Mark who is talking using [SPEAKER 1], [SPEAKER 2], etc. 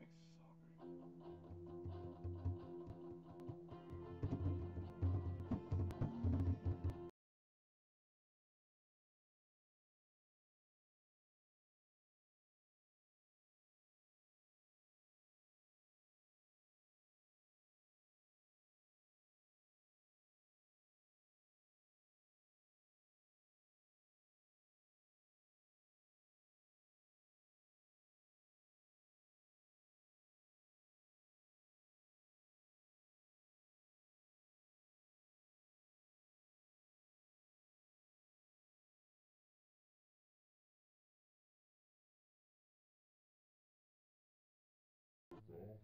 [SPEAKER 1] Makes us hungry. Roll